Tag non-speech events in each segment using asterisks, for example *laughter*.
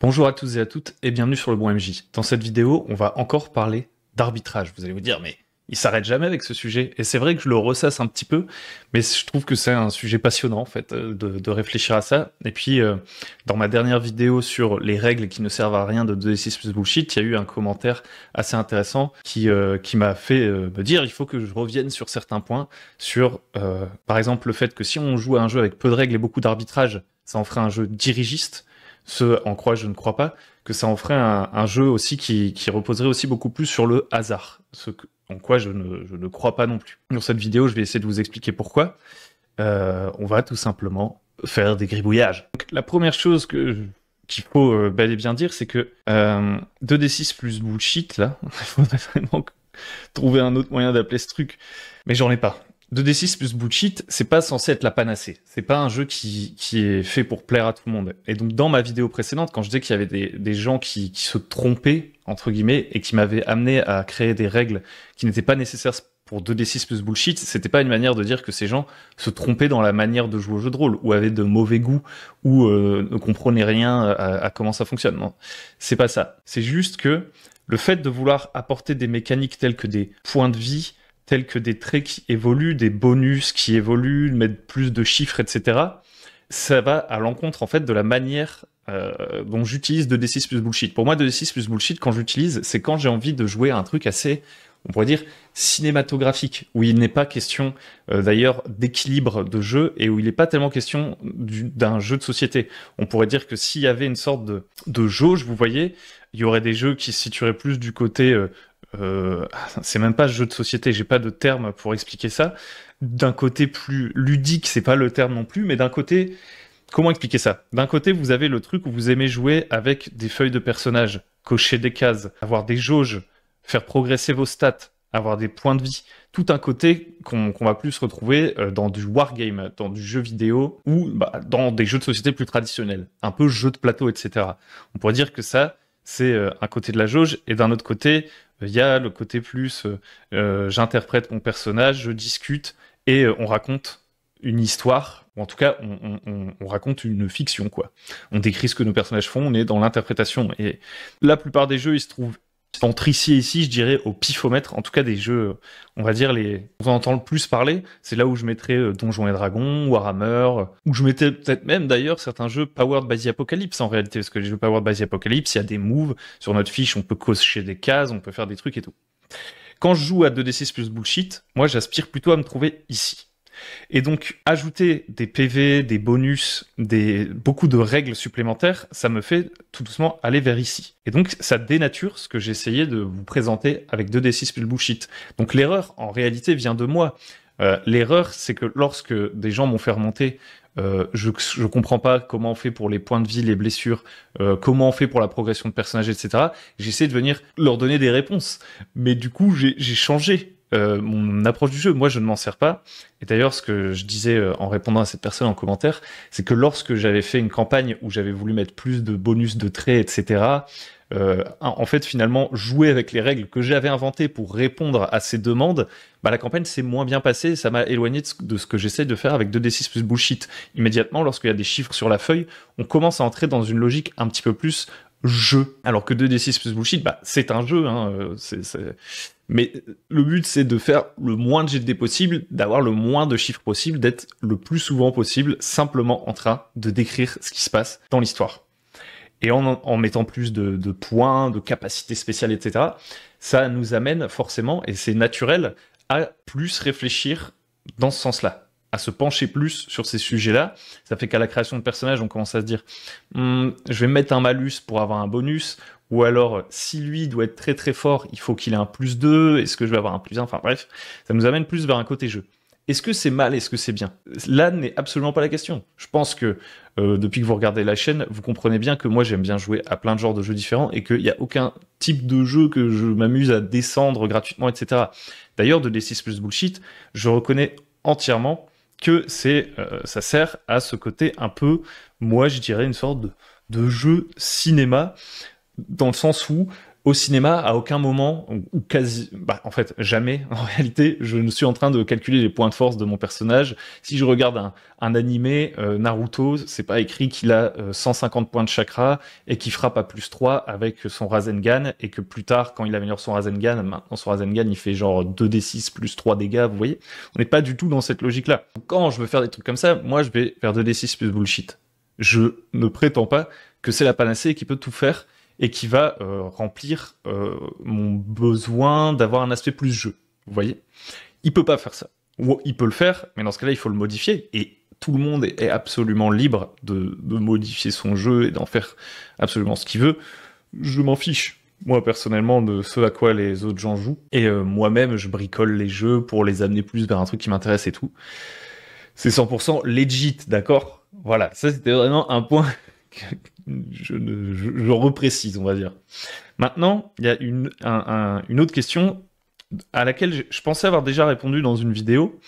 Bonjour à tous et à toutes et bienvenue sur le Bon MJ. Dans cette vidéo, on va encore parler d'arbitrage. Vous allez vous dire, mais il s'arrête jamais avec ce sujet. Et c'est vrai que je le ressasse un petit peu, mais je trouve que c'est un sujet passionnant en fait euh, de, réfléchir à ça. Et puis euh, dans ma dernière vidéo sur les règles qui ne servent à rien de 2D6 plus bullshit, il y a eu un commentaire assez intéressant qui euh, qui m'a fait me dire il faut que je revienne sur certains points, sur par exemple le fait que si on joue à un jeu avec peu de règles et beaucoup d'arbitrage, ça en ferait un jeu dirigiste. Ce en quoi je ne crois pas, que ça en ferait un, jeu aussi qui, reposerait aussi beaucoup plus sur le hasard. Ce en quoi je ne, crois pas non plus. Dans cette vidéo, je vais essayer de vous expliquer pourquoi. Euh, on va tout simplement faire des gribouillages. Donc, la première chose qu'il faut euh, bel et bien dire, c'est que euh, 2d6 plus bullshit, là, *laughs* il faudrait vraiment trouver un autre moyen d'appeler ce truc, mais j'en ai pas. 2D6 plus bullshit, c'est pas censé être la panacée. C'est pas un jeu qui, qui est fait pour plaire à tout le monde. Et donc, dans ma vidéo précédente, quand je disais qu'il y avait des, des gens qui, qui, se trompaient, entre guillemets, et qui m'avaient amené à créer des règles qui n'étaient pas nécessaires pour 2D6 plus bullshit, c'était pas une manière de dire que ces gens se trompaient dans la manière de jouer au jeu de rôle, ou avaient de mauvais goût, ou euh, ne comprenaient rien à, à comment ça fonctionne. Non, c'est pas ça. C'est juste que le fait de vouloir apporter des mécaniques telles que des points de vie, tels que des traits qui évoluent, des bonus qui évoluent, mettre plus de chiffres, etc. Ça va à l'encontre en fait de la manière euh, dont j'utilise 2D6 plus bullshit. Pour moi, 2D6 plus bullshit, quand j'utilise, c'est quand j'ai envie de jouer à un truc assez, on pourrait dire, cinématographique, où il n'est pas question euh, d'ailleurs d'équilibre de jeu et où il n'est pas tellement question d'un jeu de société. On pourrait dire que s'il y avait une sorte de, de jauge, vous voyez, il y aurait des jeux qui se situeraient plus du côté euh, euh, c'est même pas jeu de société, j'ai pas de terme pour expliquer ça. D'un côté plus ludique, c'est pas le terme non plus, mais d'un côté, comment expliquer ça? D'un côté, vous avez le truc où vous aimez jouer avec des feuilles de personnages, cocher des cases, avoir des jauges, faire progresser vos stats, avoir des points de vie. Tout un côté qu'on va plus retrouver euh, dans du wargame, dans du jeu vidéo ou bah, dans des jeux de société plus traditionnels, un peu jeu de plateau, etc. On pourrait dire que ça, c'est euh, un côté de la jauge, et d'un autre côté, il y a le côté plus euh, euh, j'interprète mon personnage, je discute et euh, on raconte une histoire, ou en tout cas on, raconte une fiction quoi. On décrit ce que nos personnages font, on est dans l'interprétation. Et la plupart des jeux, ils se trouvent entre ici et ici, je dirais au pifomètre, en tout cas des jeux, on va dire les, on entend le plus parler, c'est là où je mettrais euh, Donjons et Dragons, Warhammer, où je mettais peut-être même d'ailleurs certains jeux powered by the Apocalypse en réalité, parce que les jeux powered by the Apocalypse, il y a des moves sur notre fiche, on peut cocher des cases, on peut faire des trucs et tout. Quand je joue à 2d6 plus bullshit, moi j'aspire plutôt à me trouver ici. Et donc, ajouter des PV, des bonus, des, beaucoup de règles supplémentaires, ça me fait tout doucement aller vers ici. Et donc, ça dénature ce que j'essayais de vous présenter avec 2D6 plus bullshit. Donc, l'erreur, en réalité, vient de moi. Euh, l'erreur, c'est que lorsque des gens m'ont fait remonter euh, je, je comprends pas comment on fait pour les points de vie, les blessures, euh, comment on fait pour la progression de personnage, etc. J'essaie de venir leur donner des réponses. Mais du coup, j'ai changé euh, mon approche du jeu. Moi, je ne m'en sers pas. Et d'ailleurs, ce que je disais euh, en répondant à cette personne en commentaire, c'est que lorsque j'avais fait une campagne où j'avais voulu mettre plus de bonus de traits, etc., euh, en fait, finalement, jouer avec les règles que j'avais inventées pour répondre à ces demandes, bah, la campagne s'est moins bien passée. Ça m'a éloigné de ce, que j'essaie de faire avec 2d6 plus bullshit. Immédiatement, lorsqu'il y a des chiffres sur la feuille, on commence à entrer dans une logique un petit peu plus jeu. Alors que 2d6 plus bullshit, bah, c'est un jeu. Hein, c'est mais le but, c'est de faire le moins de GD possible, d'avoir le moins de chiffres possible, d'être le plus souvent possible simplement en train de décrire ce qui se passe dans l'histoire. Et en, mettant plus de, de, points, de capacités spéciales, etc., ça nous amène forcément, et c'est naturel, à plus réfléchir dans ce sens-là à se pencher plus sur ces sujets-là. Ça fait qu'à la création de personnages, on commence à se dire hm, je vais mettre un malus pour avoir un bonus, ou alors si lui doit être très très fort, il faut qu'il ait un plus 2, est-ce que je vais avoir un plus 1 Enfin bref, ça nous amène plus vers un côté jeu. Est-ce que c'est mal? Est-ce que c'est bien? Là n'est absolument pas la question. Je pense que euh, depuis que vous regardez la chaîne, vous comprenez bien que moi j'aime bien jouer à plein de genres de jeux différents et qu'il n'y a aucun type de jeu que je m'amuse à descendre gratuitement, etc. D'ailleurs, de D6 plus bullshit, je reconnais entièrement que c'est, euh, ça sert à ce côté un peu, moi je dirais une sorte de, de jeu cinéma, dans le sens où Au cinéma, à aucun moment, ou quasi, bah, en fait, jamais, *laughs* en réalité, je ne suis en train de calculer les points de force de mon personnage. Si je regarde un, un animé, euh, Naruto, c'est pas écrit qu'il a 150 euh, points de chakra et qu'il frappe à plus 3 avec son Rasengan et que plus tard, quand il améliore son Rasengan, maintenant son Rasengan, il fait genre 2d6 plus 3 dégâts, vous voyez On n'est pas du tout dans cette logique-là. Quand je veux faire des trucs comme ça, moi, je vais faire 2d6 plus bullshit. Je ne prétends pas que c'est la panacée qui peut tout faire et qui va euh, remplir euh, mon besoin d'avoir un aspect plus jeu. Vous voyez? Il peut pas faire ça. Il peut le faire, mais dans ce cas-là, il faut le modifier. Et tout le monde est absolument libre de, modifier son jeu et d'en faire absolument ce qu'il veut. Je m'en fiche, moi personnellement, de ce à quoi les autres gens jouent. Et euh, moi-même, je bricole les jeux pour les amener plus vers un truc qui m'intéresse et tout. C'est 100% legit, d'accord? Voilà, ça c'était vraiment un point *laughs* je, je, reprécise, on va dire. Maintenant, il y a une, une, autre question à laquelle je, pensais avoir déjà répondu dans une vidéo.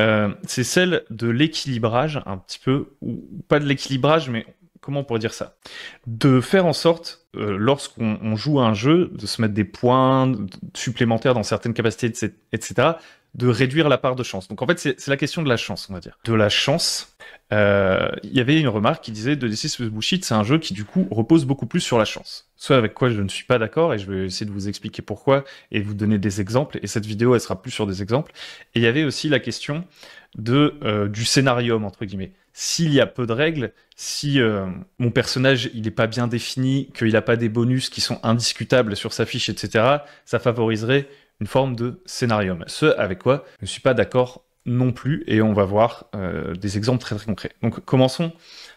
Euh, c'est celle de l'équilibrage, un petit peu, ou pas de l'équilibrage, mais comment on pourrait dire ça? De faire en sorte, euh, lorsqu'on joue à un jeu, de se mettre des points supplémentaires dans certaines capacités, etc., de réduire la part de chance. Donc en fait, c'est la question de la chance, on va dire. De la chance, euh, il y avait une remarque qui disait de D6 Bullshit, c'est un jeu qui du coup repose beaucoup plus sur la chance. Soit avec quoi je ne suis pas d'accord, et je vais essayer de vous expliquer pourquoi, et vous donner des exemples, et cette vidéo, elle sera plus sur des exemples. Et il y avait aussi la question de euh, du scénarium, entre guillemets. S'il y a peu de règles, si euh, mon personnage il n'est pas bien défini, qu'il n'a pas des bonus qui sont indiscutables sur sa fiche, etc., ça favoriserait une forme de scénarium. Ce avec quoi je ne suis pas d'accord non plus, et on va voir euh, des exemples très très concrets. Donc commençons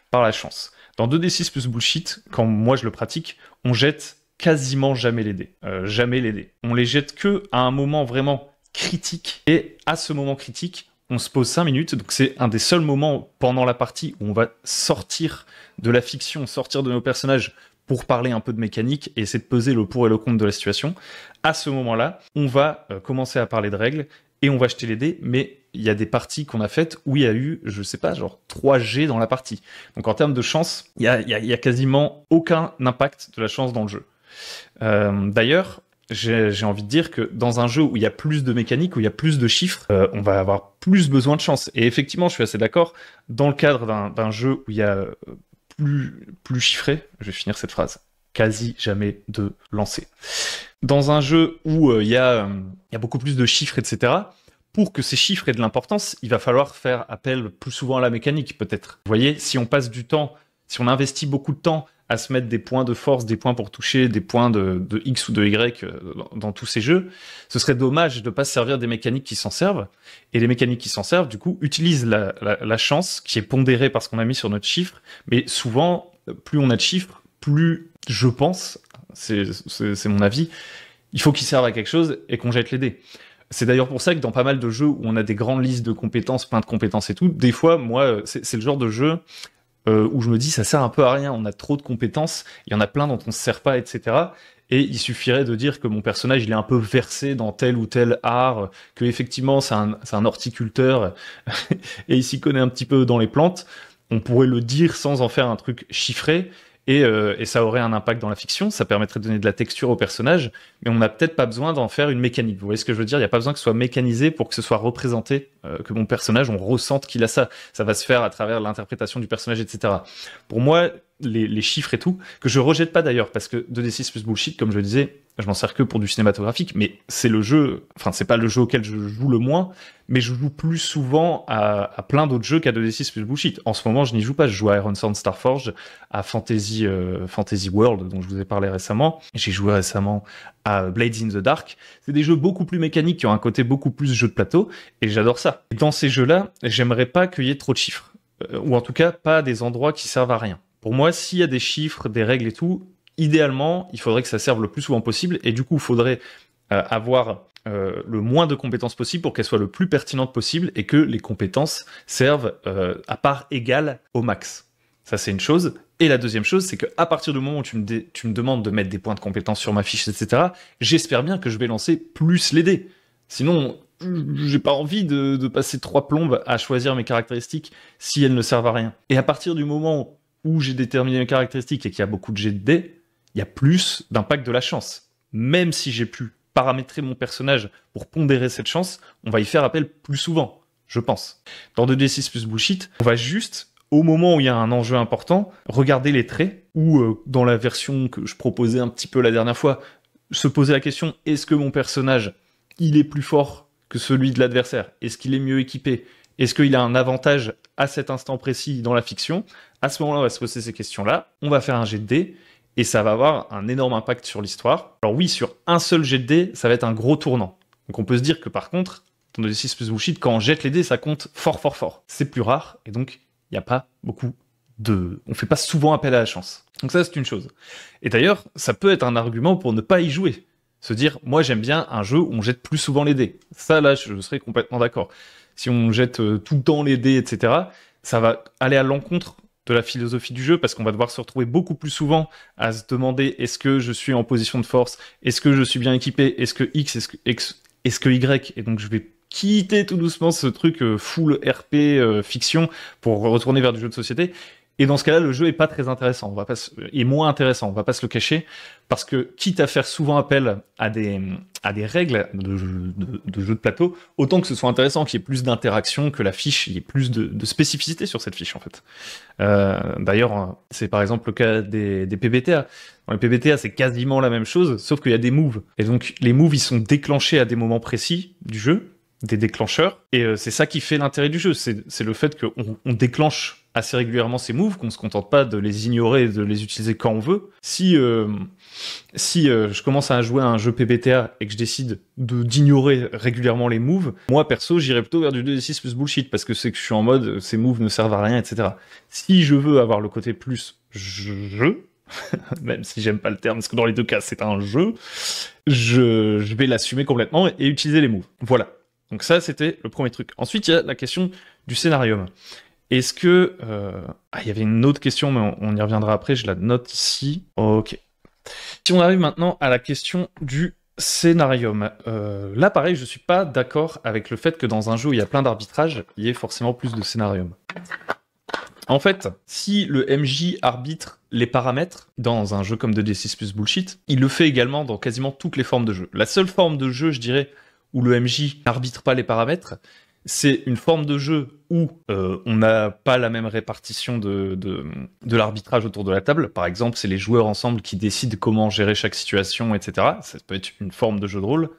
par la chance. Dans 2d6 plus bullshit, quand moi je le pratique, on jette quasiment jamais les dés. Euh, jamais les dés. On les jette que à un moment vraiment critique, et à ce moment critique, on se pose 5 minutes, donc c'est un des seuls moments pendant la partie où on va sortir de la fiction, sortir de nos personnages pour parler un peu de mécanique et essayer de peser le pour et le contre de la situation. À ce moment-là, on va euh, commencer à parler de règles et on va jeter les dés, mais il y a des parties qu'on a faites où il y a eu, je sais pas, genre 3 G dans la partie. Donc en termes de chance, il y a, quasiment aucun impact de la chance dans le jeu. Euh, d'ailleurs, j'ai envie de dire que dans un jeu où il y a plus de mécanique, où il y a plus de chiffres, euh, on va avoir plus besoin de chance. Et effectivement, je suis assez d'accord, dans le cadre d'un jeu où il y a plus, plus chiffré, je vais finir cette phrase, quasi jamais de lancer. Dans un jeu où euh, il y, euh, y, a beaucoup plus de chiffres, etc., pour que ces chiffres aient de l'importance, il va falloir faire appel plus souvent à la mécanique, peut-être. Vous voyez, si on passe du temps, si on investit beaucoup de temps à se mettre des points de force, des points pour toucher, des points de, X ou de Y euh, dans, tous ces jeux, ce serait dommage de ne pas se servir des mécaniques qui s'en servent. Et les mécaniques qui s'en servent, du coup, utilisent la, la chance qui est pondérée par ce qu'on a mis sur notre chiffre. Mais souvent, plus on a de chiffres, plus, je pense, c'est mon avis, il faut qu'ils servent à quelque chose et qu'on jette les dés. C'est d'ailleurs pour ça que dans pas mal de jeux où on a des grandes listes de compétences, plein de compétences et tout, des fois, moi, c'est le genre de jeu euh, où je me dis ça sert un peu à rien, on a trop de compétences, il y en a plein dont on se sert pas, etc. Et il suffirait de dire que mon personnage il est un peu versé dans tel ou tel art, que effectivement c'est un, un horticulteur *laughs* et il s'y connaît un petit peu dans les plantes. On pourrait le dire sans en faire un truc chiffré, euh, et, ça aurait un impact dans la fiction, ça permettrait de donner de la texture au personnage, mais on n'a peut-être pas besoin d'en faire une mécanique. Vous voyez ce que je veux dire? Il n'y a pas besoin que ce soit mécanisé pour que ce soit représenté, euh, que mon personnage, on ressente qu'il a ça. Ça va se faire à travers l'interprétation du personnage, etc. Pour moi, les, chiffres et tout, que je rejette pas d'ailleurs, parce que 2D6 plus bullshit, comme je le disais, je m'en sers que pour du cinématographique, mais c'est le jeu, enfin c'est pas le jeu auquel je joue le moins, mais je joue plus souvent à, plein d'autres jeux qu'à 2D6 plus bullshit. En ce moment, je n'y joue pas, je joue à Iron Star Starforge, à Fantasy, euh, Fantasy World, dont je vous ai parlé récemment. J'ai joué récemment à Blades in the Dark. C'est des jeux beaucoup plus mécaniques, qui ont un côté beaucoup plus jeu de plateau, et j'adore ça. dans ces jeux-là, j'aimerais pas qu'il y ait trop de chiffres, euh, ou en tout cas pas des endroits qui servent à rien. Pour moi, s'il y a des chiffres, des règles et tout, idéalement, il faudrait que ça serve le plus souvent possible. Et du coup, il faudrait euh, avoir euh, le moins de compétences possible pour qu'elles soient le plus pertinentes possible et que les compétences servent euh, à part égale au max. Ça, c'est une chose. Et la deuxième chose, c'est qu'à partir du moment où tu me, demandes de mettre des points de compétences sur ma fiche, etc., j'espère bien que je vais lancer plus les dés. Sinon, j'ai pas envie de, de, passer trois plombes à choisir mes caractéristiques si elles ne servent à rien. Et à partir du moment où j'ai déterminé mes caractéristiques et qu'il y a beaucoup de jets de dés, il y a plus d'impact de la chance. même si j'ai pu paramétrer mon personnage pour pondérer cette chance, on va y faire appel plus souvent, je pense. Dans 2D6 plus bullshit, on va juste, au moment où il y a un enjeu important, regarder les traits, ou euh, dans la version que je proposais un petit peu la dernière fois, se poser la question, est-ce que mon personnage, il est plus fort que celui de l'adversaire? Est-ce qu'il est mieux équipé? Est-ce qu'il a un avantage à cet instant précis dans la fiction? À ce moment-là, on va se poser ces questions-là, on va faire un jet de dés, et ça va avoir un énorme impact sur l'histoire. Alors oui, sur un seul jet de dés, ça va être un gros tournant. Donc on peut se dire que par contre, dans des 6 plus bullshit, quand on jette les dés, ça compte fort fort fort. C'est plus rare, et donc il n'y a pas beaucoup de... On fait pas souvent appel à la chance. Donc ça, c'est une chose. Et d'ailleurs, ça peut être un argument pour ne pas y jouer. Se dire, moi j'aime bien un jeu où on jette plus souvent les dés. Ça, là, je serais complètement d'accord. Si on jette euh, tout le temps les dés, etc., ça va aller à l'encontre de la philosophie du jeu parce qu'on va devoir se retrouver beaucoup plus souvent à se demander est-ce que je suis en position de force, est-ce que je suis bien équipé, est-ce que X, est-ce que, est-ce que Y, et donc je vais quitter tout doucement ce truc euh, full RP euh, fiction pour retourner vers du jeu de société. Et dans ce cas-là, le jeu est pas très intéressant, on va pas est moins intéressant, on va pas se le cacher, parce que quitte à faire souvent appel à des à des règles de, jeu de plateau, autant que ce soit intéressant, qu'il y ait plus d'interaction, que la fiche, il y ait plus de, de spécificité sur cette fiche en fait. Euh, D'ailleurs, c'est par exemple le cas des, PBTA. Dans les PBTA, c'est quasiment la même chose, sauf qu'il y a des moves. Et donc les moves, ils sont déclenchés à des moments précis du jeu, des déclencheurs, et euh, c'est ça qui fait l'intérêt du jeu, c'est le fait qu'on on déclenche assez régulièrement ces moves, qu'on se contente pas de les ignorer et de les utiliser quand on veut. Si euh, si euh, je commence à jouer à un jeu PBTA et que je décide de d'ignorer régulièrement les moves, moi perso j'irai plutôt vers du 2d6 plus bullshit parce que c'est que je suis en mode ces moves ne servent à rien, etc. Si je veux avoir le côté plus jeu, *laughs* même si j'aime pas le terme, parce que dans les deux cas c'est un jeu, je, je vais l'assumer complètement et utiliser les moves. Voilà. Donc ça, c'était le premier truc. Ensuite, il y a la question du scénario. Est-ce que... Euh, ah, il y avait une autre question, mais on, y reviendra après, je la note ici. Ok. Si on arrive maintenant à la question du scénarium. Euh, là, pareil, je suis pas d'accord avec le fait que dans un jeu où il y a plein d'arbitrage, il y ait forcément plus de scénarium. En fait, si le MJ arbitre les paramètres dans un jeu comme 2D6 plus bullshit, il le fait également dans quasiment toutes les formes de jeu. La seule forme de jeu, je dirais, où le MJ n'arbitre pas les paramètres, c'est une forme de jeu où euh, on n'a pas la même répartition de, l'arbitrage autour de la table. Par exemple, c'est les joueurs ensemble qui décident comment gérer chaque situation, etc. Ça peut être une forme de jeu de rôle.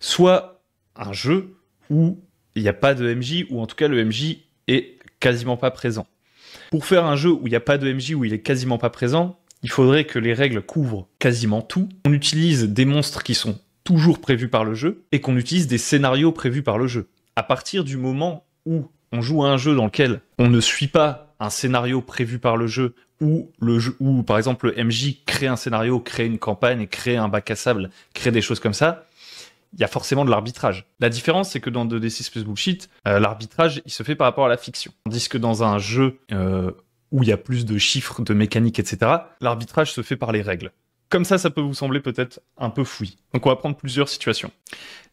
Soit un jeu où il n'y a pas de MJ, ou en tout cas le MJ est quasiment pas présent. Pour faire un jeu où il n'y a pas de MJ, où il est quasiment pas présent, il faudrait que les règles couvrent quasiment tout. On utilise des monstres qui sont toujours prévus par le jeu, et qu'on utilise des scénarios prévus par le jeu à partir du moment où on joue un jeu dans lequel on ne suit pas un scénario prévu par le jeu, ou le jeu, ou par exemple le MJ crée un scénario, crée une campagne, crée un bac à sable, crée des choses comme ça, il y a forcément de l'arbitrage. La différence, c'est que dans 2D6 plus bullshit, euh, l'arbitrage, il se fait par rapport à la fiction. Tandis que dans un jeu euh, où il y a plus de chiffres, de mécaniques, etc., l'arbitrage se fait par les règles. Comme ça, ça peut vous sembler peut-être un peu fouillis. Donc on va prendre plusieurs situations.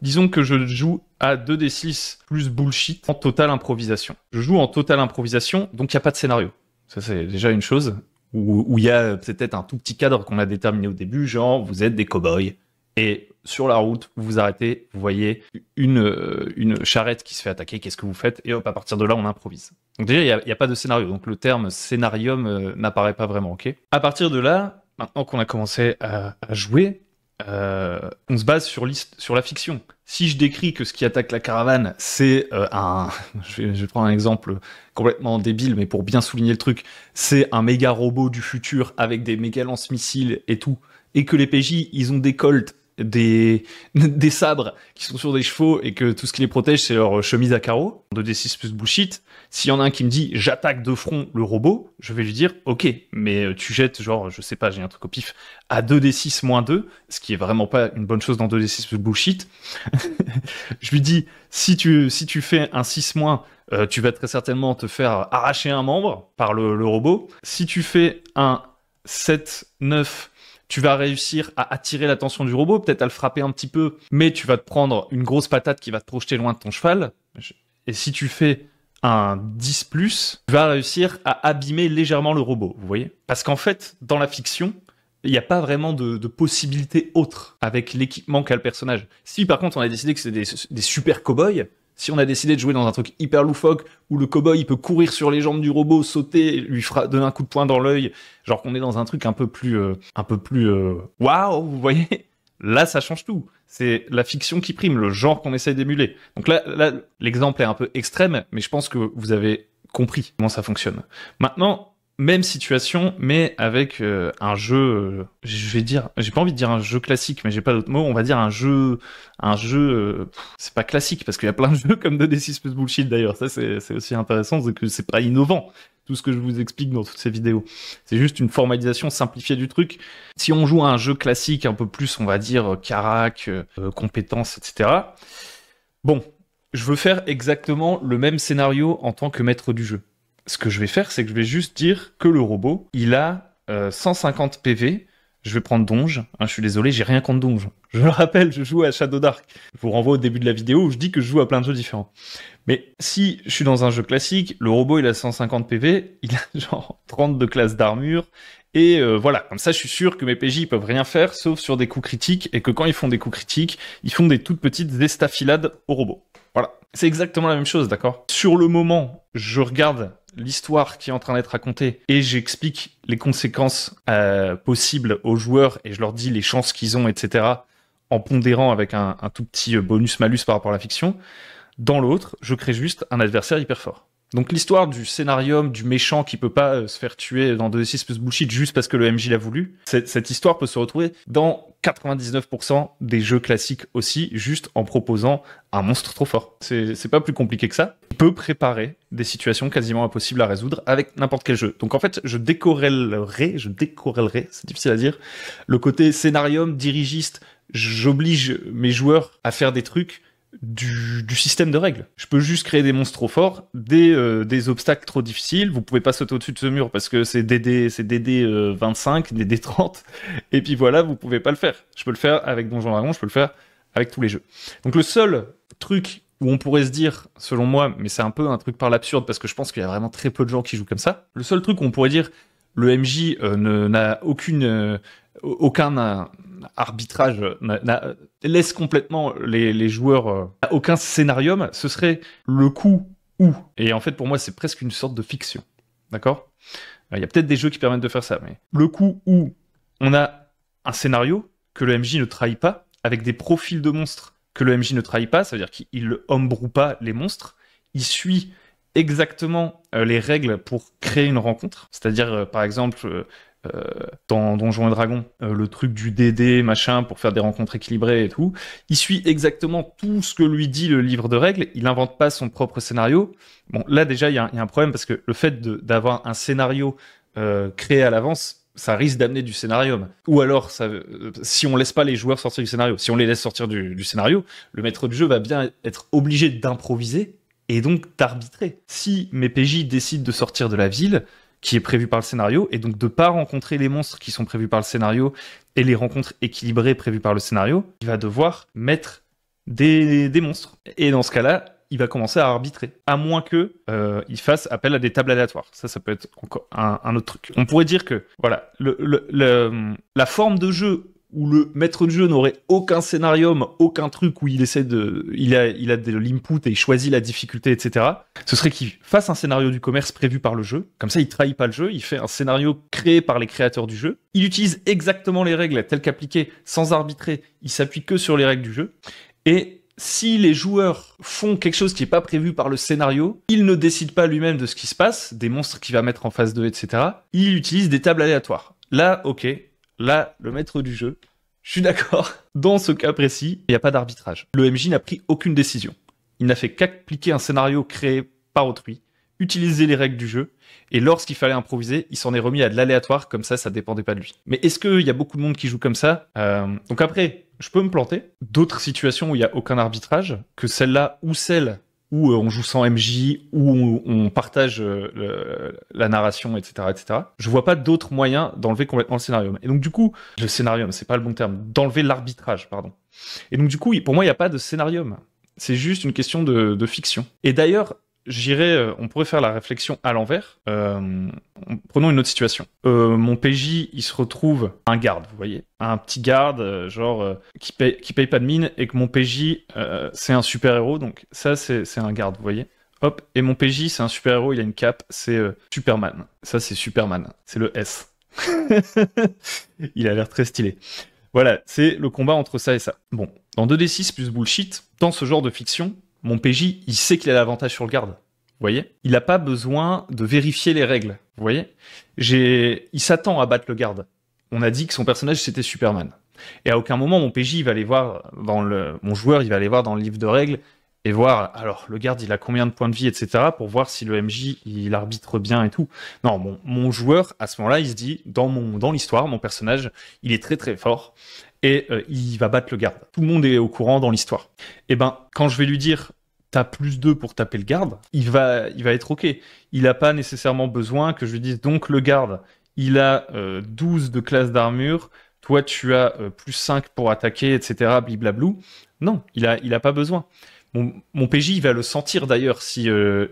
Disons que je joue à 2d6 plus bullshit en totale improvisation. Je joue en totale improvisation, donc il n'y a pas de scénario. Ça c'est déjà une chose où il y a peut-être un tout petit cadre qu'on a déterminé au début, genre vous êtes des cow-boys et sur la route, vous vous arrêtez, vous voyez une, euh, une charrette qui se fait attaquer, qu'est-ce que vous faites Et hop, à partir de là, on improvise. Donc déjà, il n'y a, a, pas de scénario, donc le terme scénarium euh, n'apparaît pas vraiment, ok? À partir de là, maintenant qu'on a commencé à, jouer, euh, on se base sur, sur la fiction. Si je décris que ce qui attaque la caravane, c'est euh, un... *laughs* Je vais, prendre un exemple complètement débile, mais pour bien souligner le truc, c'est un méga robot du futur avec des méga lance-missiles et tout, et que les PJ, ils ont des colts des, *laughs* des sabres qui sont sur des chevaux et que tout ce qui les protège, c'est leur chemise à carreaux, de D6 plus bullshit. S'il y en a un qui me dit j'attaque de front le robot, je vais lui dire ok, mais euh, tu jettes genre, je sais pas, j'ai un truc au pif, à 2D6 moins 2, ce qui est vraiment pas une bonne chose dans 2D6 plus bullshit. *laughs* je lui dis si tu, si tu fais un 6 moins, euh, tu vas très certainement te faire arracher un membre par le, le robot. Si tu fais un 7, 9, tu vas réussir à attirer l'attention du robot, peut-être à le frapper un petit peu, mais tu vas te prendre une grosse patate qui va te projeter loin de ton cheval. Et si tu fais un 10 plus, vas réussir à abîmer légèrement le robot, vous voyez? Parce qu'en fait, dans la fiction, il n'y a pas vraiment de, de possibilité autre avec l'équipement qu'a le personnage. Si par contre on a décidé que c'est des, super cow-boys, si on a décidé de jouer dans un truc hyper loufoque où le cowboy peut courir sur les jambes du robot, sauter, lui donner un coup de poing dans l'œil, genre qu'on est dans un truc un peu plus, euh, un peu plus, euh, waouh, vous voyez, là ça change tout. C'est la fiction qui prime, le genre qu'on essaye d'émuler. Donc là, l'exemple est un peu extrême, mais je pense que vous avez compris comment ça fonctionne. Maintenant, même situation, mais avec euh, un jeu, euh, je vais dire, j'ai pas envie de dire un jeu classique, mais j'ai pas d'autre mot, on va dire un jeu, un jeu, euh, c'est pas classique, parce qu'il y a plein de *laughs* jeux comme 2D6 plus bullshit d'ailleurs, ça c'est aussi intéressant, c'est que c'est pas innovant, tout ce que je vous explique dans toutes ces vidéos. C'est juste une formalisation simplifiée du truc. Si on joue à un jeu classique un peu plus, on va dire, carac, compétences, etc., bon, je veux faire exactement le même scénario en tant que maître du jeu ce que je vais faire, c'est que je vais juste dire que le robot, il a 150 euh, PV. Je vais prendre Donge. Hein, je suis désolé, j'ai rien contre Donge. Je le rappelle, je joue à Shadow Dark. Je vous renvoie au début de la vidéo où je dis que je joue à plein de jeux différents. Mais si je suis dans un jeu classique, le robot il a 150 PV, il a *laughs* genre 30 de classe d'armure, et euh, voilà, comme ça je suis sûr que mes PJ ils peuvent rien faire sauf sur des coups critiques, et que quand ils font des coups critiques, ils font des toutes petites estafilades au robot. Voilà. C'est exactement la même chose, d'accord? Sur le moment, je regarde l'histoire qui est en train d'être racontée et j'explique les conséquences euh, possibles aux joueurs et je leur dis les chances qu'ils ont, etc., en pondérant avec un, un tout petit bonus-malus par rapport à la fiction. Dans l'autre, je crée juste un adversaire hyper fort. Donc l'histoire du scénarium, du méchant qui peut pas euh, se faire tuer dans 2 6 plus bullshit juste parce que le MJ l'a voulu, cette, histoire peut se retrouver dans 99% des jeux classiques aussi, juste en proposant un monstre trop fort. C'est pas plus compliqué que ça. Il peut préparer des situations quasiment impossibles à résoudre avec n'importe quel jeu. Donc en fait, je décorrèlerai, je décorrèlerai, c'est difficile à dire, le côté scénarium, dirigiste, j'oblige mes joueurs à faire des trucs du, système de règles. Je peux juste créer des monstres trop forts, des, euh, des obstacles trop difficiles. Vous pouvez pas sauter au-dessus de ce mur parce que c'est DD, c'est DD 25, DD 30. Et puis voilà, vous pouvez pas le faire. Je peux le faire avec Donjon Dragon, je peux le faire avec tous les jeux. Donc le seul truc où on pourrait se dire, selon moi, mais c'est un peu un truc par l'absurde parce que je pense qu'il y a vraiment très peu de gens qui jouent comme ça. Le seul truc où on pourrait dire, le MJ euh, n'a aucune, euh, aucun arbitrage laisse complètement les, joueurs euh, aucun scénarium, ce serait le coup où. Et en fait, pour moi, c'est presque une sorte de fiction. D'accord? Il y a peut-être des jeux qui permettent de faire ça, mais le coup où on a un scénario que le ne trahit pas, avec des profils de monstres que le ne trahit pas, ça veut dire qu'il homebrew pas les monstres, il suit exactement euh, les règles pour créer une rencontre. C'est-à-dire, euh, par exemple, dans Donjons et Dragons, euh, le truc du DD, machin, pour faire des rencontres équilibrées et tout. Il suit exactement tout ce que lui dit le livre de règles. Il n'invente pas son propre scénario. Bon, là déjà, il y, a un problème parce que le fait d'avoir un scénario euh, créé à l'avance, ça risque d'amener du scénario. Ou alors, si on laisse pas les joueurs sortir du scénario, si on les laisse sortir du, du scénario, le maître du jeu va bien être obligé d'improviser et donc d'arbitrer. Si mes PJ décident de sortir de la ville, qui est prévu par le scénario, et donc de pas rencontrer les monstres qui sont prévus par le scénario et les rencontres équilibrées prévues par le scénario, il va devoir mettre des, des monstres. Et dans ce cas-là, il va commencer à arbitrer, à moins que euh, il fasse appel à des tables aléatoires. Ça, ça peut être encore un, autre truc. On pourrait dire que voilà, la forme de jeu où le maître de jeu n'aurait aucun scénarium, aucun truc où il essaie de, il a, il a de l'input et il choisit la difficulté, etc. Ce serait qu'il fasse un scénario du commerce prévu par le jeu. Comme ça, il trahit pas le jeu. Il fait un scénario créé par les créateurs du jeu. Il utilise exactement les règles telles qu'appliquées, sans arbitrer. Il s'appuie que sur les règles du jeu. Et si les joueurs font quelque chose qui n'est pas prévu par le scénario, il ne décide pas lui-même de ce qui se passe, des monstres qu'il va mettre en phase 2, etc. Il utilise des tables aléatoires. Là, ok, Là, le maître du jeu, je suis d'accord. Dans ce cas précis, il n'y a pas d'arbitrage. Le MJ n'a pris aucune décision. Il n'a fait qu'appliquer un scénario créé par autrui, utiliser les règles du jeu, et lorsqu'il fallait improviser, il s'en est remis à de l'aléatoire, comme ça, ça dépendait pas de lui. Mais est-ce qu'il y a beaucoup de monde qui joue comme ça? Euh, Donc après, je peux me planter. D'autres situations où il n'y a aucun arbitrage, que celle-là ou celle où euh, on joue sans MJ, où on, partage euh, la narration, etc., etc. Je vois pas d'autres moyens d'enlever complètement le scénario. Et donc du coup, le scénario, c'est pas le bon terme, d'enlever l'arbitrage, pardon. Et donc du coup, pour moi, il n'y a pas de scénario. C'est juste une question de, fiction. Et d'ailleurs, euh, on pourrait faire la réflexion à l'envers. Euh, prenons une autre situation. Euh, mon PJ, il se retrouve un garde, vous voyez, un petit garde, genre qui paye, qui paye pas de mine, et que mon PJ, c'est un super héros. Donc ça, c'est un garde, vous voyez. Hop, et mon PJ, c'est un super héros, il a une cape, c'est Superman. Ça, c'est Superman, c'est le S. *laughs* il a l'air très stylé. Voilà, c'est le combat entre ça et ça. Bon, dans 2D6 plus bullshit, dans ce genre de fiction, mon PJ, il sait qu'il a l'avantage sur le garde. Voyez? Il n'a pas besoin de vérifier les règles. Vous voyez? Il s'attend à battre le garde. On a dit que son personnage, c'était Superman. Et à aucun moment, mon PJ, il va aller voir dans le... Mon joueur, il va aller voir dans le livre de règles et voir, alors, le garde, il a combien de points de vie, etc., pour voir si le MJ, il arbitre bien et tout. Non, mon, mon joueur, à ce moment-là, il se dit, dans, mon, dans l'histoire, mon personnage, il est très très fort, et euh, il va battre le garde. Tout le monde est au courant dans l'histoire. Et eh ben, quand je vais lui dire, t'as plus 2 pour taper le garde, il va, il va être OK. Il n'a pas nécessairement besoin que je lui dise, donc le garde, il a 12 euh, de classe d'armure, toi tu as euh, plus 5 pour attaquer, etc., bliblablou. Non, il a, il a pas besoin. Mon, PJ il va le sentir d'ailleurs si, euh,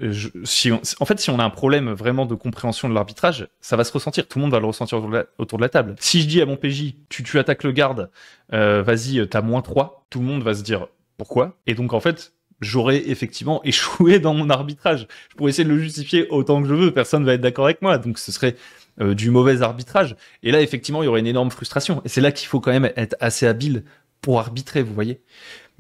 en fait si on a un problème vraiment de compréhension de l'arbitrage, ça va se ressentir. Tout le monde va le ressentir autour de la, table. Si je dis à mon PJ, tu, attaques le garde, euh, vas-y, t'as moins 3, tout le monde va se dire pourquoi. Et donc en fait, j'aurais effectivement *laughs* échoué dans mon arbitrage. Je pourrais essayer de le justifier autant que je veux, personne va être d'accord avec moi. Donc ce serait euh, du mauvais arbitrage. Et là, effectivement, il y aurait une énorme frustration. Et c'est là qu'il faut quand même être assez habile pour arbitrer, vous voyez.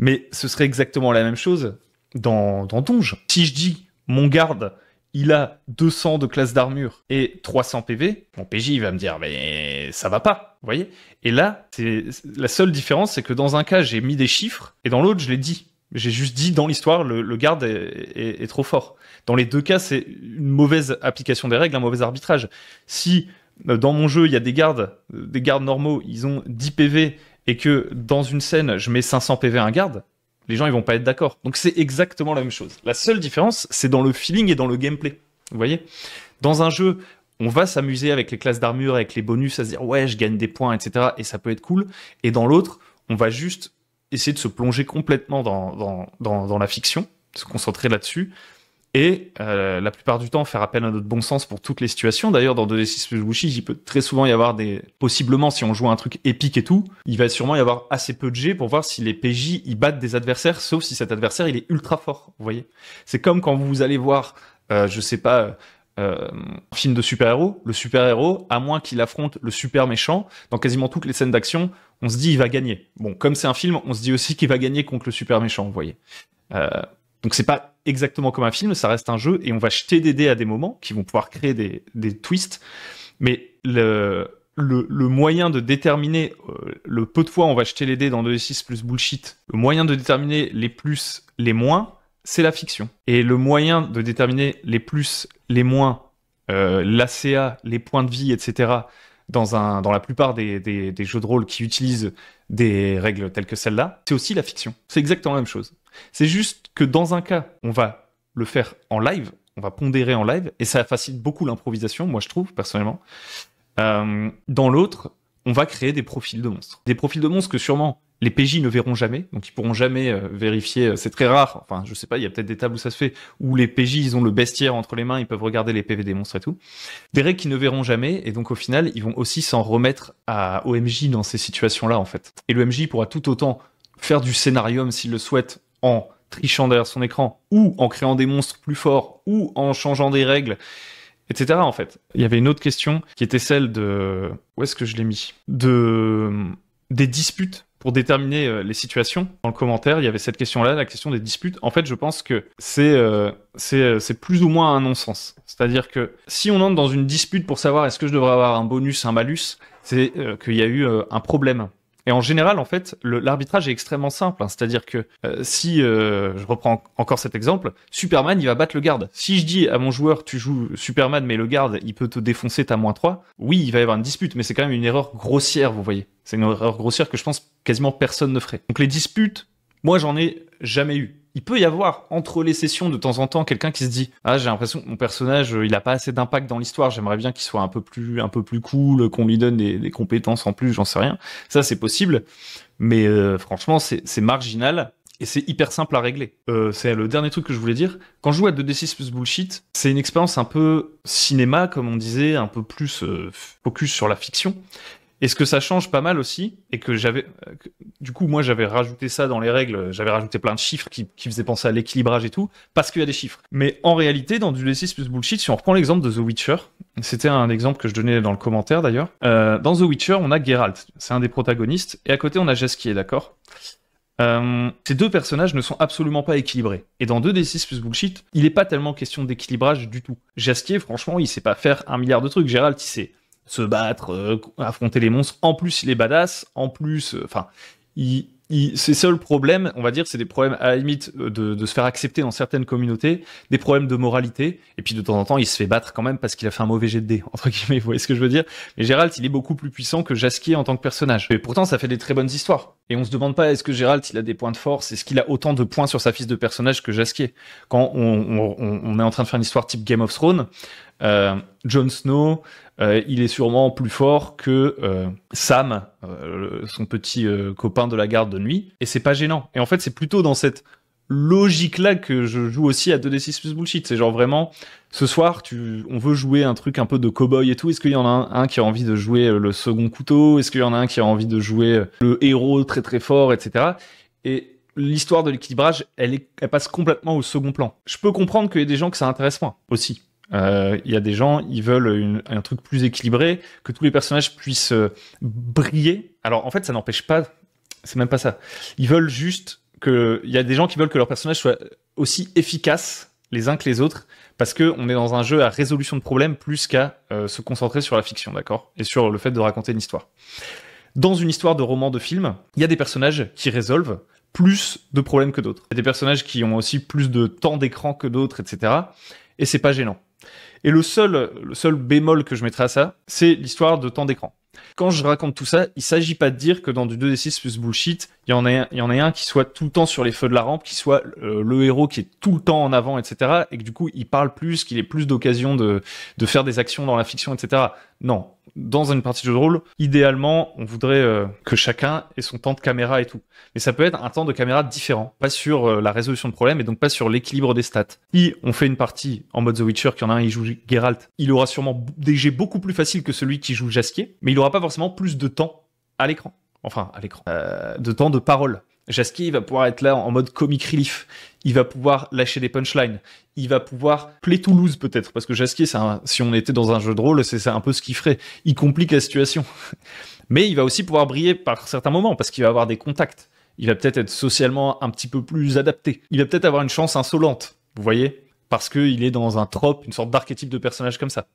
Mais ce serait exactement la même chose dans, dans Donge. Si je dis mon garde, il a 200 de classe d'armure et 300 PV, mon PJ va me dire mais ça va pas, vous voyez? Et là, c'est la seule différence, c'est que dans un cas j'ai mis des chiffres et dans l'autre je l'ai dit. J'ai juste dit dans l'histoire le, garde est, est, trop fort. Dans les deux cas, c'est une mauvaise application des règles, un mauvais arbitrage. Si euh, dans mon jeu il y a des gardes, des gardes normaux, ils ont 10 PV et que dans une scène, je mets 500 PV à un garde, les gens ils vont pas être d'accord. Donc c'est exactement la même chose. La seule différence, c'est dans le feeling et dans le gameplay. Vous voyez? Dans un jeu, on va s'amuser avec les classes d'armure, avec les bonus, à se dire ouais, je gagne des points, etc. Et ça peut être cool. Et dans l'autre, on va juste essayer de se plonger complètement dans, dans, la fiction, se concentrer là-dessus, et euh, la plupart du temps faire appel à notre bon sens pour toutes les situations. D'ailleurs, dans 2D6 plus Wushi, il peut très souvent y avoir des... Possiblement, si on joue un truc épique et tout, il va sûrement y avoir assez peu de G pour voir si les PJ, ils battent des adversaires, sauf si cet adversaire, il est ultra fort, vous voyez C'est comme quand vous allez voir, euh, je sais pas... Euh, un film de super-héros, le super-héros, à moins qu'il affronte le super méchant, dans quasiment toutes les scènes d'action, on se dit il va gagner. Bon, comme c'est un film, on se dit aussi qu'il va gagner contre le super méchant, vous voyez. Euh, donc c'est pas exactement comme un film, ça reste un jeu et on va jeter des dés à des moments qui vont pouvoir créer des, des twists. Mais le, le, le, moyen de déterminer euh, le peu de fois on va jeter les dés dans 2d6 plus bullshit, le moyen de déterminer les plus, les moins, c'est la fiction. Et le moyen de déterminer les plus, les moins, euh, l'ACA, les points de vie, etc., dans, un, dans la plupart des, des, des jeux de rôle qui utilisent des règles telles que celle-là, c'est aussi la fiction. C'est exactement la même chose. C'est juste que dans un cas, on va le faire en live, on va pondérer en live, et ça facilite beaucoup l'improvisation, moi je trouve, personnellement. Euh, dans l'autre, on va créer des profils de monstres. Des profils de monstres que sûrement les PJ ne verront jamais, donc ils pourront jamais euh, vérifier. Euh, c'est très rare. Enfin, je sais pas, il y a peut-être des tables où ça se fait, où les PJ ils ont le bestiaire entre les mains, ils peuvent regarder les PV des monstres et tout. Des règles qu'ils ne verront jamais, et donc au final, ils vont aussi s'en remettre à OMJ dans ces situations-là en fait. Et le MJ pourra tout autant faire du scénarium s'il le souhaite en trichant derrière son écran, ou en créant des monstres plus forts, ou en changeant des règles, etc. En fait. Il y avait une autre question qui était celle de... Où est-ce que je l'ai mis? De... Des disputes pour déterminer euh, les situations. Dans le commentaire, il y avait cette question-là, la question des disputes. En fait, je pense que c'est euh, euh, c'est plus ou moins un non-sens. C'est-à-dire que si on entre dans une dispute pour savoir est-ce que je devrais avoir un bonus, un malus, c'est qu'il y a eu un problème. Et en général, en fait, l'arbitrage est extrêmement simple. Hein. C'est-à-dire que euh, si, euh, je reprends encore cet exemple, Superman, il va battre le garde. Si je dis à mon joueur, tu joues Superman, mais le garde, il peut te défoncer ta moins 3, oui, il va y avoir une dispute, mais c'est quand même une erreur grossière, vous voyez. C'est une erreur grossière que je pense quasiment personne ne ferait. Donc les disputes, moi, j'en ai jamais eu il peut y avoir entre les sessions de temps en temps quelqu'un qui se dit ah j'ai l'impression que mon personnage il a pas assez d'impact dans l'histoire j'aimerais bien qu'il soit un peu plus un peu plus cool qu'on lui donne des, compétences en plus j'en sais rien ça c'est possible mais euh, franchement c'est marginal et c'est hyper simple à régler. Euh, c'est le dernier truc que je voulais dire. Quand je joue à 2D6 plus bullshit, c'est une expérience un peu cinéma, comme on disait, un peu plus euh, focus sur la fiction. Et ce que ça change pas mal aussi, et que j'avais, euh, du coup, moi, j'avais rajouté ça dans les règles, j'avais rajouté plein de chiffres qui, qui faisaient penser à l'équilibrage et tout, parce qu'il y a des chiffres. Mais en réalité, dans du D6 plus bullshit, si on reprend l'exemple de The Witcher, c'était un exemple que je donnais dans le commentaire d'ailleurs, euh, dans The Witcher, on a Geralt, c'est un des protagonistes, et à côté, on a Jaskier, d'accord euh, ces deux personnages ne sont absolument pas équilibrés. Et dans 2D6 plus bullshit, il n'est pas tellement question d'équilibrage du tout. Jaskier, franchement, il sait pas faire un milliard de trucs. Geralt, il sait se battre, euh, affronter les monstres. En plus, il est badass. En plus, euh, enfin, il, ses seuls problèmes, on va dire, c'est des problèmes à la limite euh, de, se faire accepter dans certaines communautés, des problèmes de moralité, et puis de temps en temps, il se fait battre quand même parce qu'il a fait un mauvais jet de dés, *laughs* entre guillemets, vous voyez ce que je veux dire Mais Gérald, il est beaucoup plus puissant que Jaskier en tant que personnage. Et pourtant, ça fait des très bonnes histoires. Et on se demande pas, est-ce que Gérald, il a des points de force? Est-ce qu'il a autant de points sur sa fiche de personnage que Jaskier? Quand on, on, est en train de faire une histoire type Game of Thrones, euh, Jon Snow, euh, il est sûrement plus fort que euh, Sam, son petit copain de la garde de nuit, et c'est pas gênant. Et en fait, c'est plutôt dans cette logique-là que je joue aussi à 2D6 plus bullshit. C'est genre vraiment, ce soir, on veut jouer un truc un peu de cowboy et tout. Est-ce qu'il y en a un, qui a envie de jouer le second couteau? Est-ce qu'il y en a un qui a envie de jouer le héros très très fort, etc. Et l'histoire de l'équilibrage, elle, elle passe complètement au second plan. Je peux comprendre qu'il y ait des gens que ça intéresse moins aussi. Euh, il y a des gens, ils veulent un truc plus équilibré, que tous les personnages puissent euh, briller. Alors en fait, ça n'empêche pas, c'est même pas ça. Ils veulent juste que, il y a des gens qui veulent que leurs personnages soient aussi efficaces les uns que les autres, parce que on est dans un jeu à résolution de problèmes plus qu'à euh, se concentrer sur la fiction, d'accord, et sur le fait de raconter une histoire. Dans une histoire de roman, de film, il y a des personnages qui résolvent plus de problèmes que d'autres. Il y a des personnages qui ont aussi plus de temps d'écran que d'autres, etc. Et c'est pas gênant. Et le seul, bémol que je mettrais à ça, c'est l'histoire de temps d'écran. Quand je raconte tout ça, il s'agit pas de dire que dans du 2D6 plus bullshit, il y en a un, qui soit tout le temps sur les feux de la rampe, qui soit euh, le héros qui est tout le temps en avant, etc. Et que du coup, il parle plus, qu'il ait plus d'occasion de faire des actions dans la fiction, etc. Non, dans une partie de jeu de rôle, idéalement, on voudrait euh, que chacun ait son temps de caméra et tout. Mais ça peut être un temps de caméra différent, pas sur euh, la résolution de problème et donc pas sur l'équilibre des stats. Si on fait une partie en mode The Witcher, qu'il y en a un, il joue Geralt, il aura sûrement des jets beaucoup plus faciles que celui qui joue Jaskier, mais il aura pas forcément plus de temps à l'écran. Enfin, à l'écran. Euh, de temps de parole. Jaskier, il va pouvoir être là en mode comic relief. Il va pouvoir lâcher des punchlines. Il va pouvoir play Toulouse peut-être, parce que Jaskier, si on était dans un jeu de rôle, c'est un peu ce qu'il ferait. Il complique la situation. *laughs* Mais il va aussi pouvoir briller par certains moments, parce qu'il va avoir des contacts. Il va peut-être être socialement un petit peu plus adapté. Il va peut-être avoir une chance insolente, vous voyez Parce qu'il est dans un trope, une sorte d'archétype de personnage comme ça.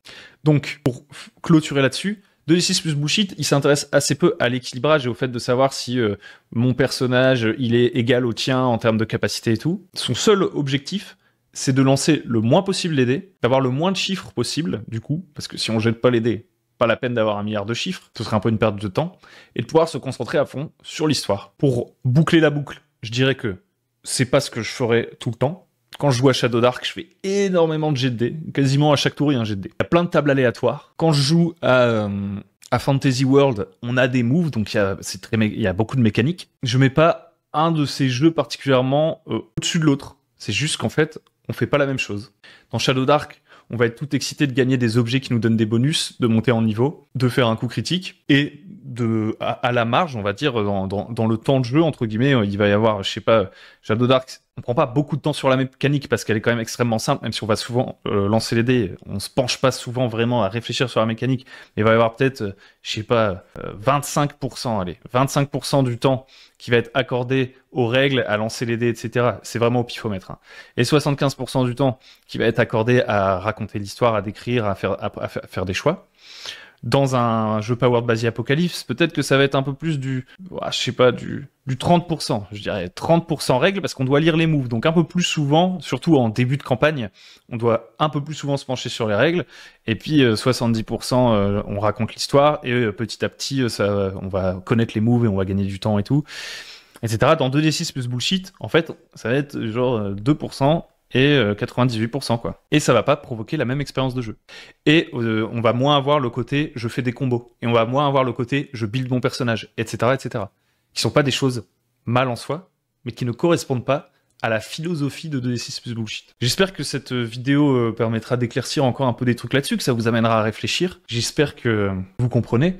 Donc, pour clôturer là-dessus, 2d6 plus bullshit, il s'intéresse assez peu à l'équilibrage et au fait de savoir si euh, mon personnage, il est égal au tien en termes de capacité et tout. Son seul objectif, c'est de lancer le moins possible les dés, d'avoir le moins de chiffres possible, du coup, parce que si on jette pas les dés, pas la peine d'avoir un milliard de chiffres, ce serait un peu une perte de temps, et de pouvoir se concentrer à fond sur l'histoire. Pour boucler la boucle, je dirais que c'est pas ce que je ferais tout le temps, quand je joue à Shadow Dark, je fais énormément de jet. Quasiment à chaque tour, il y a un jet de. Il y a plein de tables aléatoires. Quand je joue à, euh, Fantasy World, on a des moves, donc il y a, beaucoup de mécaniques. Je mets pas un de ces jeux particulièrement euh, au-dessus de l'autre. C'est juste qu'en fait, on fait pas la même chose. Dans Shadow Dark, on va être tout excité de gagner des objets qui nous donnent des bonus, de monter en niveau, de faire un coup critique, et de à, la marge, on va dire, dans, dans, le temps de jeu, entre guillemets, il va y avoir, je sais pas, Shadow Dark, on prend pas beaucoup de temps sur la mécanique parce qu'elle est quand même extrêmement simple, même si on va souvent euh, lancer les dés, on se penche pas souvent vraiment à réfléchir sur la mécanique, mais il va y avoir peut-être, euh, je sais pas, 25%, euh, allez, 25% du temps qui va être accordé aux règles, à lancer les dés, etc. C'est vraiment au pifomètre. Hein. Et 75% du temps qui va être accordé à raconter l'histoire, à décrire, à faire, à faire des choix dans un jeu Powered Basic Apocalypse, peut-être que ça va être un peu plus du, je sais pas, du, du 30%, je dirais 30% règles parce qu'on doit lire les moves. Donc un peu plus souvent, surtout en début de campagne, on doit un peu plus souvent se pencher sur les règles. Et puis 70%, euh, euh, on raconte l'histoire et euh, petit à petit, ça, on va connaître les moves et on va gagner du temps et tout, etc. Dans 2d6 plus bullshit, en fait, ça va être genre 2% et 98% euh, quoi. Et ça va pas provoquer la même expérience de jeu. Et euh, on va moins avoir le côté je fais des combos et on va moins avoir le côté je build mon personnage, etc., etc. Qui sont pas des choses mal en soi, mais qui ne correspondent pas à la philosophie de 2D6 plus bullshit. J'espère que cette vidéo euh, permettra d'éclaircir encore un peu des trucs là-dessus, que ça vous amènera à réfléchir. J'espère que vous comprenez.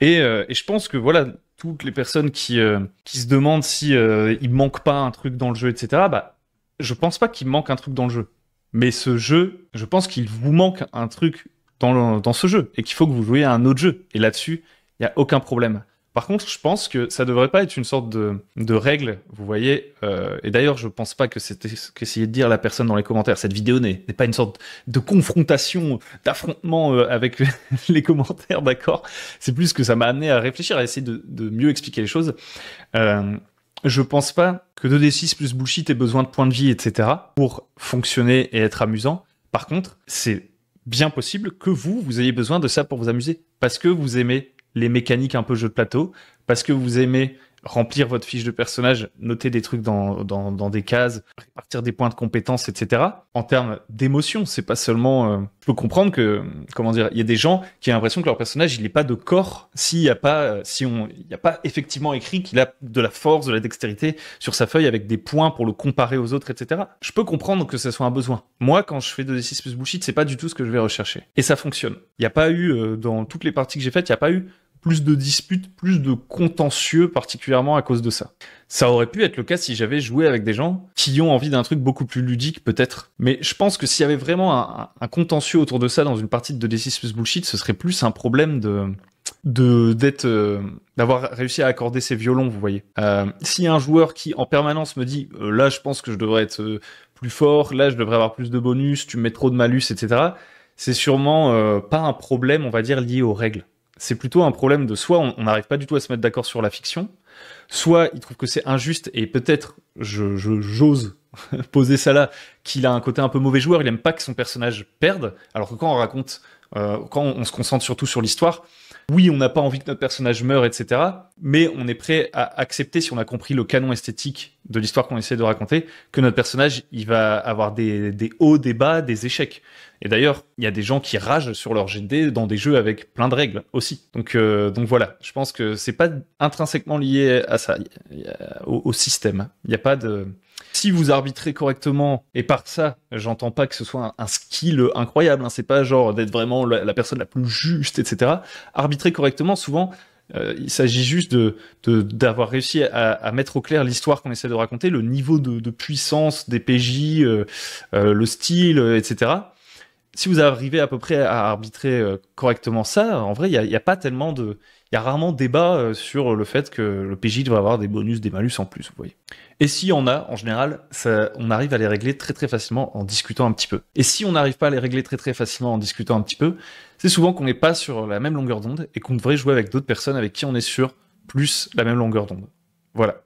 Et, et, je pense que voilà, toutes les personnes qui, qui se demandent si il manque pas un truc dans le jeu, etc. Bah, je pense pas qu'il manque un truc dans le jeu. Mais ce jeu, je pense qu'il vous manque un truc dans, dans ce jeu et qu'il faut que vous jouiez à un autre jeu. Et là-dessus, il n'y a aucun problème. Par contre, je pense que ça devrait pas être une sorte de, de règle, vous voyez. Euh, et d'ailleurs, je pense pas que c'était ce qu'essayait de dire la personne dans les commentaires. Cette vidéo n'est pas une sorte de confrontation, d'affrontement euh, avec *laughs* les commentaires, d'accord? C'est plus que ça m'a amené à réfléchir, à essayer de, de mieux expliquer les choses. Euh, je pense pas que 2D6 plus bullshit ait besoin de points de vie, etc. pour fonctionner et être amusant. Par contre, c'est bien possible que vous, vous ayez besoin de ça pour vous amuser. Parce que vous aimez les mécaniques un peu jeu de plateau, parce que vous aimez remplir votre fiche de personnage, noter des trucs dans, dans, dans des cases, répartir des points de compétences, etc. En termes d'émotion, c'est pas seulement. Euh, je peux comprendre que, comment dire, il y a des gens qui ont l'impression que leur personnage il n'est pas de corps s'il n'y a pas, si on, il n'y a pas effectivement écrit qu'il a de la force, de la dextérité sur sa feuille avec des points pour le comparer aux autres, etc. Je peux comprendre que ce soit un besoin. Moi, quand je fais 2d6 plus bullshit, c'est pas du tout ce que je vais rechercher. Et ça fonctionne. Il n'y a pas eu, euh, dans toutes les parties que j'ai faites, il n'y a pas eu plus de disputes, plus de contentieux, particulièrement à cause de ça. Ça aurait pu être le cas si j'avais joué avec des gens qui ont envie d'un truc beaucoup plus ludique, peut-être. Mais je pense que s'il y avait vraiment un, contentieux autour de ça dans une partie de D6 plus bullshit, ce serait plus un problème de d'être euh, d'avoir réussi à accorder ses violons vous voyez euh, a un joueur qui en permanence me dit euh, là je pense que je devrais être plus fort là je devrais avoir plus de bonus tu me mets trop de malus etc c'est sûrement pas un problème on va dire lié aux règles c'est plutôt un problème de soit on n'arrive pas du tout à se mettre d'accord sur la fiction, soit il trouve que c'est injuste et peut-être j'ose *laughs* poser ça là qu'il a un côté un peu mauvais joueur, il aime pas que son personnage perde, alors que quand on raconte, euh, quand on se concentre surtout sur l'histoire, oui, on n'a pas envie que notre personnage meure, etc. Mais on est prêt à accepter, si on a compris le canon esthétique de l'histoire qu'on essaie de raconter, que notre personnage, il va avoir des, hauts, des bas, des échecs. Et d'ailleurs, il y a des gens qui ragent sur leur GD dans des jeux avec plein de règles aussi. Donc, euh, donc voilà, je pense que c'est pas intrinsèquement lié à ça, au système. Il n'y a pas de si vous arbitrez correctement, et par ça, j'entends pas que ce soit un, skill incroyable, hein, c'est pas genre d'être vraiment la, personne la plus juste, etc. Arbitrer correctement, souvent, euh, il s'agit juste de d'avoir réussi à, mettre au clair l'histoire qu'on essaie de raconter, le niveau de, puissance des PJ, euh, euh, le style, etc. Si vous arrivez à peu près à arbitrer correctement ça, en vrai, il n'y a, pas tellement de, il y a rarement débat euh, sur le fait que le PJ devrait avoir des bonus, des malus en plus, vous voyez. Et si on a, en général, on arrive à les régler très très facilement en discutant un petit peu. Et si on n'arrive pas à les régler très très facilement en discutant un petit peu, c'est souvent qu'on n'est pas sur la même longueur d'onde et qu'on devrait jouer avec d'autres personnes avec qui on est sur plus la même longueur d'onde. Voilà.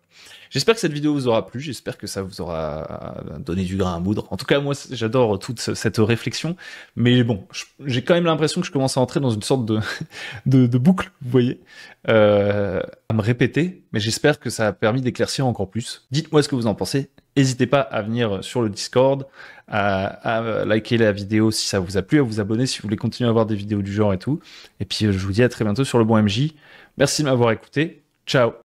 J'espère que cette vidéo vous aura plu, j'espère que ça vous aura donné du grain à moudre. En tout cas, moi, j'adore toute cette réflexion, mais bon, j'ai quand même l'impression que je commence à entrer dans une sorte *laughs* de, boucle, vous voyez, euh, à me répéter, mais j'espère que ça a permis d'éclaircir encore plus. Dites-moi ce que vous en pensez. N'hésitez pas à venir sur le Discord, à, à, liker la vidéo si ça vous a plu, à vous abonner si vous voulez continuer à voir des vidéos du genre et tout. Et puis, je vous dis à très bientôt sur le bon MJ. Merci de m'avoir écouté. Ciao